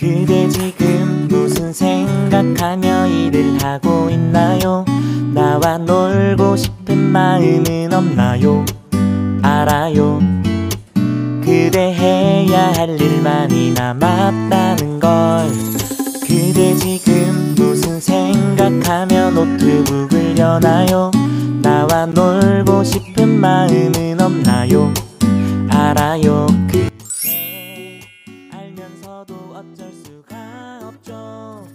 그대 지금 무슨 생각하며 일을 하고 있나요? 나와 놀고 싶은 마음은 없나요? 알아요. 그대 해야 할 일만이 남았다는 걸. 그대 지금 무슨 생각하며 노트북을 여나요? 나와 놀고 싶은 마음은 없나요? 알아요.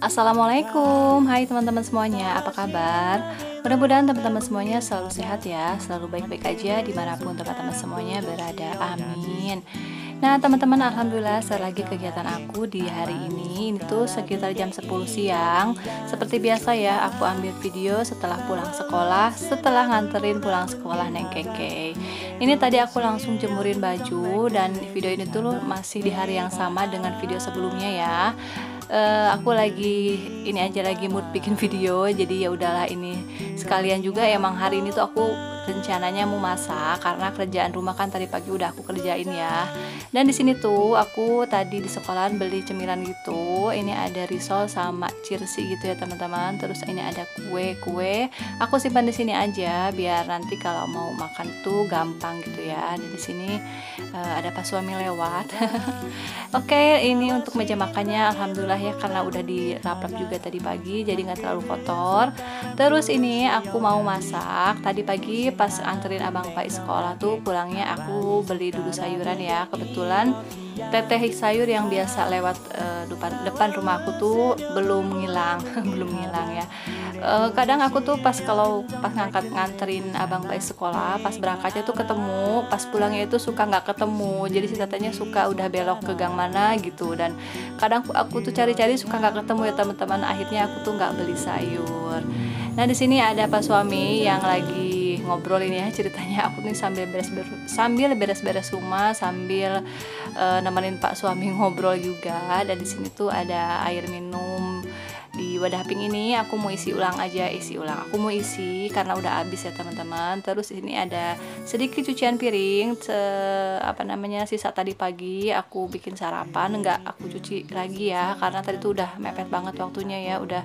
Assalamualaikum, hai teman-teman semuanya, apa kabar? Mudah-mudahan teman-teman semuanya selalu sehat ya, selalu baik-baik aja di mana pun teman-teman semuanya berada, amin Nah teman-teman Alhamdulillah setelah lagi kegiatan aku di hari ini tuh sekitar jam 10 siang. Seperti biasa ya aku ambil video setelah pulang sekolah Setelah nganterin pulang sekolah Neng Keke. Ini tadi aku langsung jemurin baju Dan video ini tuh masih di hari yang sama dengan video sebelumnya ya. Uh, aku lagi ini aja lagi mood bikin video jadi ya udahlah ini sekalian juga. Emang hari ini tuh aku rencananya mau masak karena kerjaan rumah kan tadi pagi udah aku kerjain ya. Dan di sini tuh aku tadi di sekolahan beli cemilan gitu. Ini ada risol sama cirsi gitu ya teman-teman. Terus ini ada kue-kue aku simpan di sini aja biar nanti kalau mau makan tuh gampang gitu ya. Dan di sini uh, ada pas suami lewat. Oke okay, ini untuk meja makannya. Alhamdulillah ya karena udah dirap juga tadi pagi jadi nggak terlalu kotor. Terus ini aku mau masak. Tadi pagi pas anterin abang Pak sekolah tuh pulangnya aku beli dulu sayuran ya. Kebetulan teteh sayur yang biasa lewat uh, depan depan rumah aku tuh belum ngilang belum ngilang ya. Uh, kadang aku tuh pas kalau pas ngangkat nganterin abang Pak sekolah pas berangkatnya tuh ketemu pas pulangnya itu suka nggak ketemu. Jadi si tetehnya suka udah belok ke gang mana gitu. Dan kadang aku tuh cari-cari suka nggak ketemu ya teman-teman. Akhirnya aku tuh nggak beli sayur. Nah di sini ada pak suami yang lagi ngobrol ini ya ceritanya. Aku nih sambil beres-beres sambil beres-beres rumah sambil uh, nemenin Pak suami ngobrol juga. Dan di sini tuh ada air minum di wadah pink ini. Aku mau isi ulang aja isi ulang. Aku mau isi karena udah habis ya teman-teman. Terus ini ada sedikit cucian piring se apa namanya sisa tadi pagi aku bikin sarapan. Enggak aku cuci lagi ya karena tadi tuh udah mepet banget waktunya ya. Udah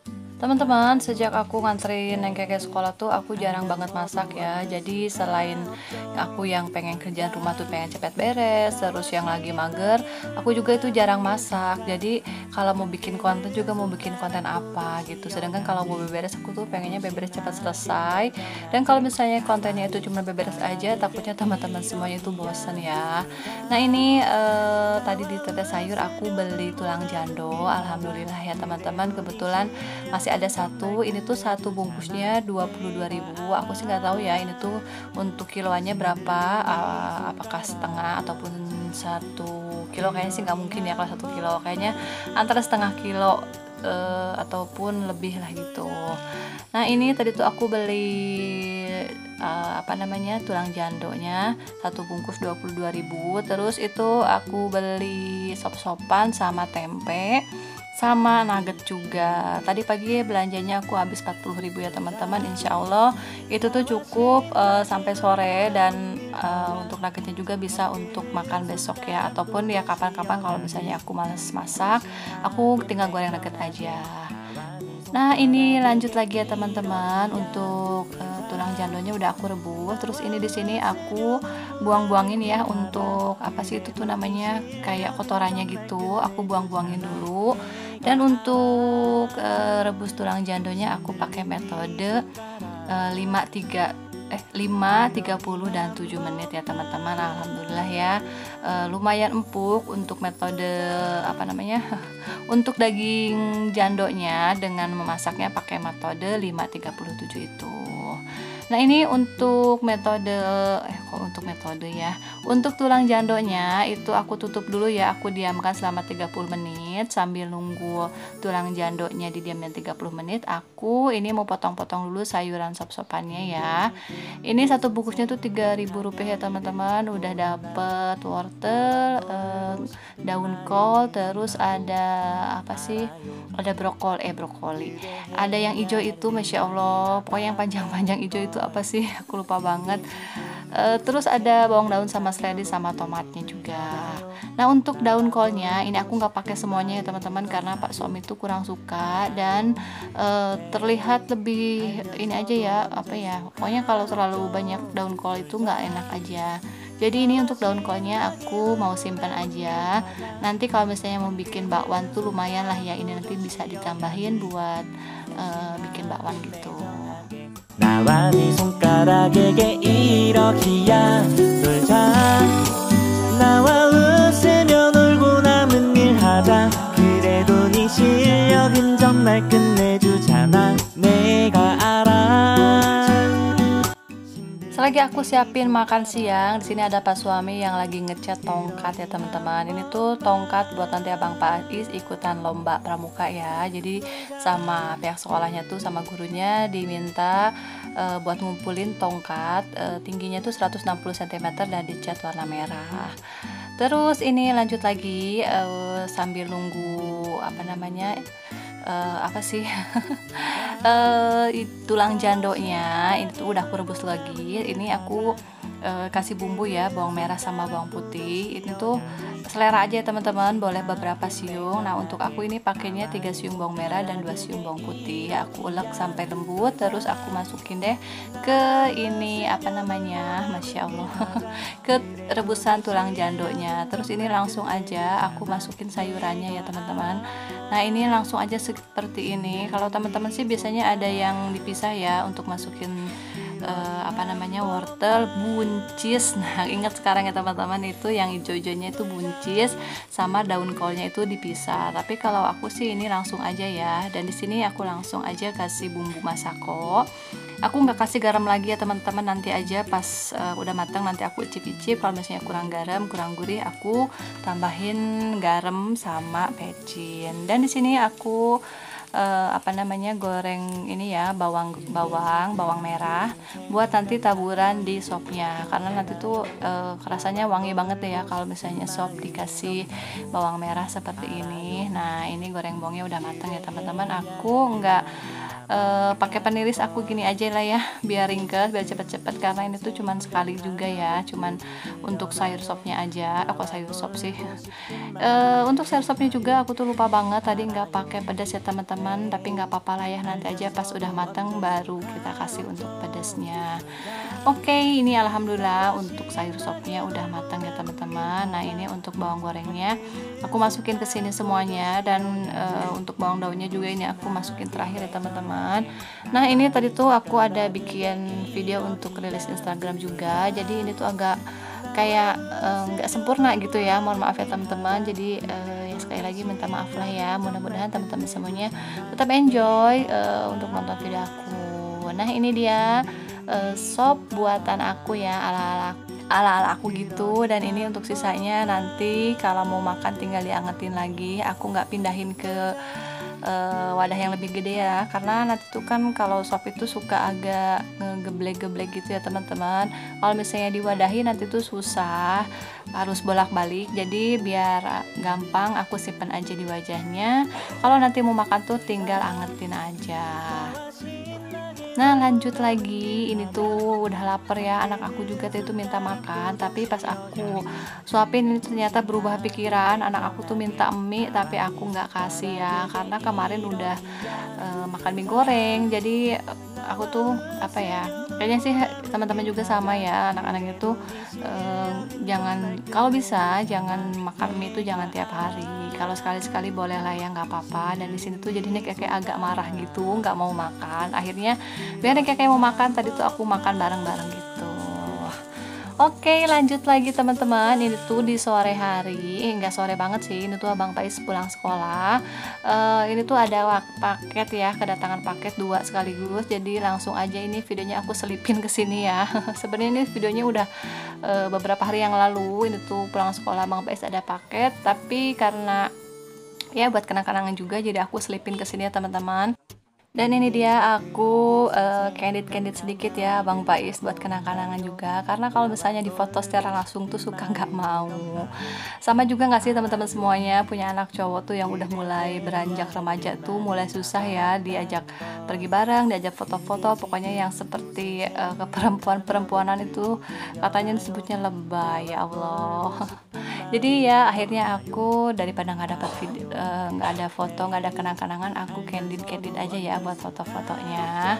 Teman-teman, sejak aku nganterin Neng Keke sekolah tuh aku jarang banget masak ya. Jadi selain aku yang pengen kerjaan rumah tuh pengen cepet beres, terus yang lagi mager, aku juga itu jarang masak. Jadi kalau mau bikin konten juga mau bikin konten apa gitu. Sedangkan kalau mau beberes aku tuh pengennya beberes cepat selesai. Dan kalau misalnya kontennya itu cuma beberes aja, takutnya teman-teman semuanya itu bosan ya. Nah ini eh, tadi di teteh sayur aku beli tulang jando. Alhamdulillah ya teman-teman kebetulan masih ada satu ini tuh satu bungkusnya 22.000 aku sih nggak tahu ya ini tuh untuk kiloannya berapa uh, apakah setengah ataupun satu kilo. Kayaknya sih nggak mungkin ya kalau satu kilo. Kayaknya antara setengah kilo uh, ataupun lebih lah gitu. Nah ini tadi tuh aku beli uh, apa namanya tulang jandonya satu bungkus 22.000 terus itu aku beli sop-sopan sama tempe sama nugget juga. Tadi pagi belanjanya aku habis 40.000 ya teman-teman. Insya Allah itu tuh cukup uh, sampai sore dan uh, untuk nuggetnya juga bisa untuk makan besok ya. Ataupun ya kapan-kapan kalau misalnya aku males masak aku tinggal goreng nugget aja. Nah ini lanjut lagi ya teman-teman untuk uh, tulang jandonya udah aku rebus. Terus ini di sini aku buang-buangin ya untuk apa sih itu tuh namanya kayak kotorannya gitu. Aku buang-buangin dulu. Dan untuk uh, rebus tulang jandonya aku pakai metode uh, 5 3 eh 5 30 dan 7 menit ya teman-teman. Alhamdulillah ya. E, lumayan empuk untuk metode apa namanya untuk daging jandonya dengan memasaknya pakai metode 5 37 itu. Nah ini untuk metode eh kok untuk metode ya? Untuk tulang jandonya itu aku tutup dulu ya Aku diamkan selama 30 menit menit sambil nunggu tulang jandonya didiamin 30 menit aku ini mau potong-potong dulu sayuran sop-sopannya ya. Ini satu bungkusnya tuh 3000 rupiah ya teman-teman. Udah dapet wortel eh, daun kol terus ada apa sih? Ada brokoli eh brokoli. Ada yang hijau itu masya allah. Pokoknya yang panjang-panjang hijau itu apa sih? Aku lupa banget. Uh, terus ada bawang daun sama seledri sama tomatnya juga Nah untuk daun kolnya ini aku nggak pakai semuanya ya teman-teman karena pak suami itu kurang suka dan e, terlihat lebih ini aja ya apa ya pokoknya kalau terlalu banyak daun kol itu nggak enak aja. Jadi ini untuk daun kolnya aku mau simpan aja. Nanti kalau misalnya mau bikin bakwan tuh lumayan lah ya ini nanti bisa ditambahin buat e, bikin bakwan gitu. 縄にそからげげ色冷やすじゃ縄 Selagi aku siapin makan siang, di sini ada Pak suami yang lagi ngecat tongkat ya teman-teman. Ini tuh tongkat buat nanti Abang Pak Ais ikutan lomba pramuka ya. Jadi sama pihak sekolahnya tuh sama gurunya diminta uh, buat ngumpulin tongkat uh, tingginya tuh 160 cm dan dicat warna merah. Terus ini lanjut lagi uh, sambil nunggu apa namanya uh, apa sih? Uh, tulang jandonya ini tuh udah aku rebus lagi. Ini aku uh, kasih bumbu ya bawang merah sama bawang putih. Ini tuh selera aja ya teman-teman. Boleh beberapa siung. Nah untuk aku ini pakainya 3 siung bawang merah dan 2 siung bawang putih. Aku ulek sampai lembut terus aku masukin deh ke ini apa namanya? Masya Allah. Ke rebusan tulang jandonya terus ini langsung aja aku masukin sayurannya ya teman-teman. Nah ini langsung aja seperti ini. Kalau teman-teman sih biasanya ada yang dipisah ya untuk masukin uh, apa namanya wortel buncis. Nah ingat sekarang ya teman-teman itu yang hijau-hijaunya itu buncis sama daun kolnya itu dipisah. Tapi kalau aku sih ini langsung aja ya. Dan di sini aku langsung aja kasih bumbu masako. Aku nggak kasih garam lagi ya teman-teman. Nanti aja pas uh, udah matang nanti aku icip-icip. Kalau misalnya kurang garam kurang gurih aku tambahin garam sama pecin. Dan di sini aku uh, apa namanya goreng ini ya bawang bawang bawang merah buat nanti taburan di sopnya karena nanti tuh uh, rasanya wangi banget ya kalau misalnya sop dikasih bawang merah seperti ini. Nah ini goreng bawangnya udah matang ya teman-teman. Aku nggak uh, pakai peniris aku gini aja lah ya biar ringkas biar cepet-cepet karena ini tuh cuman sekali juga ya cuman untuk sayur sopnya aja. Aku sayur sop sih? Uh, untuk sayur sopnya juga aku tuh lupa banget tadi nggak pakai pedas ya teman-teman tapi nggak apa-apa lah ya nanti aja pas udah matang baru kita kasih untuk pedasnya oke okay, ini alhamdulillah untuk sayur sopnya udah matang ya teman-teman. Nah ini untuk bawang gorengnya. Aku masukin ke sini semuanya dan uh, untuk bawang daunnya juga ini aku masukin terakhir ya teman-teman. Nah ini tadi tuh aku ada bikin video untuk rilis Instagram juga. Jadi ini tuh agak kayak eh, nggak uh, sempurna gitu ya. Mohon maaf ya teman-teman. Jadi uh, ya sekali lagi minta maaf lah ya. Mudah-mudahan teman-teman semuanya tetap enjoy uh, untuk nonton video aku. Nah ini dia uh, sop buatan aku ya ala-ala ala-ala aku gitu. Dan ini untuk sisanya nanti kalau mau makan tinggal diangetin lagi. Aku nggak pindahin ke uh, wadah yang lebih gede ya. Karena nanti tuh kan kalau sop itu suka agak ngegeblek-geblek gitu ya teman-teman. Kalau misalnya diwadahi nanti tuh susah harus bolak-balik. Jadi biar gampang aku simpan aja di wajahnya. Kalau nanti mau makan tuh tinggal angetin aja Nah lanjut lagi. Ini tuh udah lapar ya. Anak aku juga tuh minta makan tapi pas aku suapin ini ternyata berubah pikiran. Anak aku tuh minta mie tapi aku nggak kasih ya karena kemarin udah uh, makan mie goreng. Jadi aku tuh apa ya kayaknya sih teman-teman juga sama ya anak-anak itu uh, jangan kalau bisa jangan makan mie itu jangan tiap hari. Kalau sekali-sekali boleh lah ya nggak apa-apa. Dan di sini tuh jadinya kayak, kayak agak marah gitu nggak mau makan. Akhirnya biar kayak kayak mau makan tadi tuh aku makan bareng-bareng gitu Oke lanjut lagi teman-teman. Ini tuh di sore hari. Eh, sore banget sih. Ini tuh abang Pais pulang sekolah. Uh, ini tuh ada paket ya kedatangan paket dua sekaligus. Jadi langsung aja ini videonya aku selipin ke sini ya. Sebenarnya ini videonya udah uh, beberapa hari yang lalu. Ini tuh pulang sekolah abang Pais ada paket. Tapi karena ya buat kenang-kenangan juga jadi aku selipin ke sini ya teman-teman dan ini dia aku uh, candid-candid sedikit ya Bang Pais buat kenang-kenangan juga. Karena kalau misalnya di foto secara langsung tuh suka nggak mau. Sama juga nggak sih teman-teman semuanya punya anak cowok tuh yang udah mulai beranjak remaja tuh mulai susah ya Diajak pergi bareng, diajak foto-foto. Pokoknya yang seperti uh, eh, perempuan-perempuanan itu katanya disebutnya lebay ya Allah jadi ya akhirnya aku daripada nggak dapat eh, nggak uh, ada foto nggak ada kenang-kenangan aku candid candid aja ya buat foto-fotonya.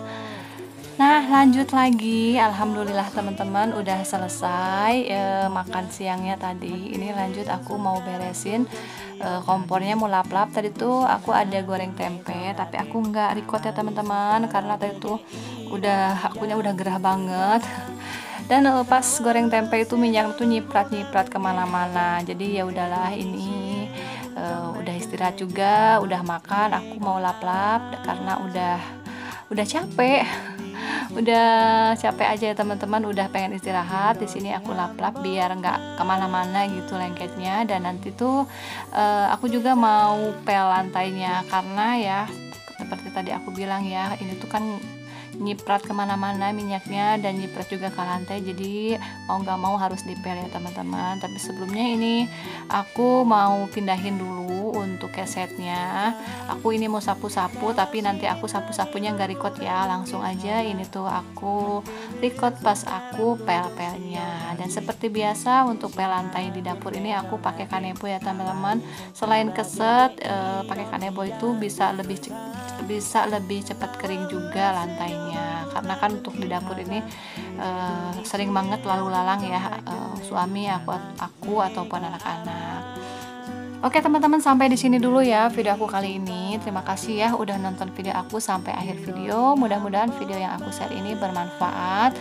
Nah lanjut lagi. Alhamdulillah teman-teman udah selesai e, makan siangnya tadi. Ini lanjut aku mau beresin e, kompornya mau lap-lap. Tadi tuh aku ada goreng tempe Tapi aku nggak record ya teman-teman Karena tadi tuh udah akunya udah gerah banget dan pas goreng tempe itu minyak tuh nyiprat nyiprat ke mana-mana. Jadi ya udahlah ini uh, udah istirahat juga udah makan aku mau lap-lap karena udah udah capek. Udah capek aja ya teman-teman udah pengen istirahat. Di sini aku lap-lap biar nggak ke mana-mana gitu lengketnya. Dan nanti tuh uh, aku juga mau pel lantainya karena ya seperti tadi aku bilang ya ini tuh kan nyiprat ke mana-mana minyaknya dan nyiprat juga ke lantai jadi mau nggak mau harus dipel ya teman-teman. Tapi sebelumnya ini aku mau pindahin dulu untuk kesetnya. Aku ini mau sapu-sapu tapi nanti aku sapu-sapunya nggak record ya. Langsung aja ini tuh aku record pas aku pel-pelnya. Dan seperti biasa untuk pel lantai di dapur ini aku pakai kanebo ya teman-teman. Selain keset eh, pakai kanebo itu bisa lebih bisa lebih cepat kering juga lantainya karena kan untuk di dapur ini uh, sering banget lalu lalang ya uh, suami aku aku ataupun anak-anak Oke teman-teman sampai di sini dulu ya video aku kali ini. Terima kasih ya udah nonton video aku sampai akhir video. Mudah-mudahan video yang aku share ini bermanfaat.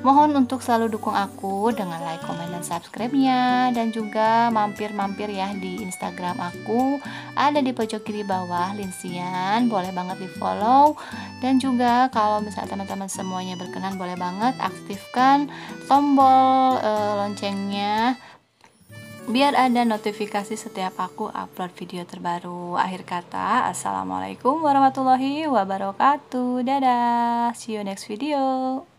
Mohon untuk selalu dukung aku dengan like, komen, dan subscribe-nya dan juga mampir-mampir ya di Instagram aku ada di pojok kiri bawah Linsian boleh banget di follow dan juga kalau misalnya teman-teman semuanya berkenan boleh banget aktifkan tombol e, loncengnya biar ada notifikasi setiap aku upload video terbaru. Akhir kata, Assalamualaikum warahmatullahi wabarakatuh. Dadah, see you next video.